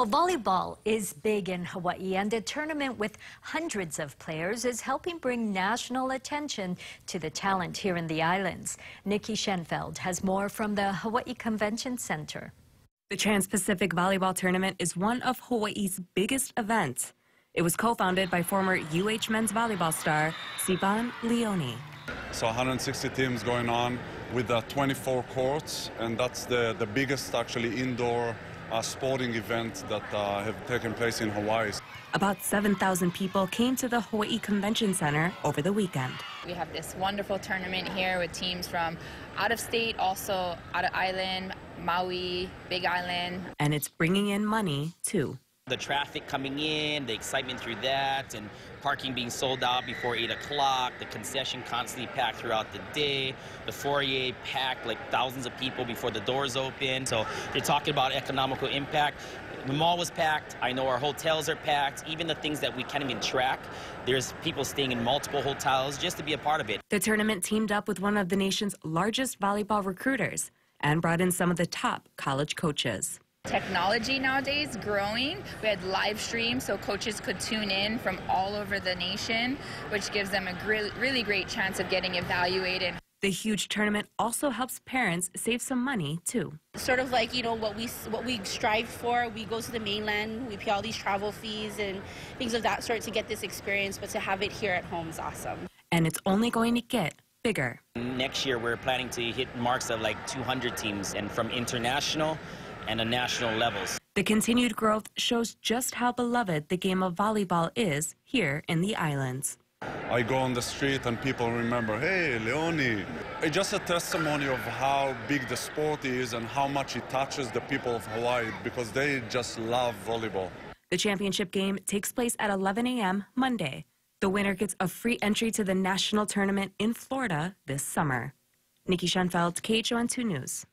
Well, volleyball is big in Hawaii, and a tournament with hundreds of players is helping bring national attention to the talent here in the islands. Nikki Schenfeld has more from the Hawaii Convention Center. The Trans-Pacific Volleyball Tournament is one of Hawaii's biggest events. It was co-founded by former UH men's volleyball star Sivan Leoni. So 160 teams going on with uh, 24 courts, and that's the, the biggest actually indoor uh, sporting event that uh, have taken place in Hawaii. About 7,000 people came to the Hawaii Convention Center over the weekend. We have this wonderful tournament here with teams from out of state, also out of island, Maui, Big Island. And it's bringing in money, too. The traffic coming in, the excitement through that, and parking being sold out before 8 o'clock, the concession constantly packed throughout the day, the foyer packed like thousands of people before the doors open. So you're talking about economical impact. The mall was packed. I know our hotels are packed. Even the things that we can't even track, there's people staying in multiple hotels just to be a part of it. The tournament teamed up with one of the nation's largest volleyball recruiters and brought in some of the top college coaches. Technology nowadays growing. We had live streams so coaches could tune in from all over the nation, which gives them a really great chance of getting evaluated. The huge tournament also helps parents save some money too. Sort of like you know what we what we strive for. We go to the mainland, we pay all these travel fees and things of that sort to get this experience, but to have it here at home is awesome. And it's only going to get bigger. Next year, we're planning to hit marks of like 200 teams, and from international and the national levels. The continued growth shows just how beloved the game of volleyball is here in the islands. I go on the street and people remember, hey, Leoni. It's just a testimony of how big the sport is and how much it touches the people of Hawaii because they just love volleyball. The championship game takes place at 11 a.m. Monday. The winner gets a free entry to the national tournament in Florida this summer. Nikki Schenfeld, KHON2 News.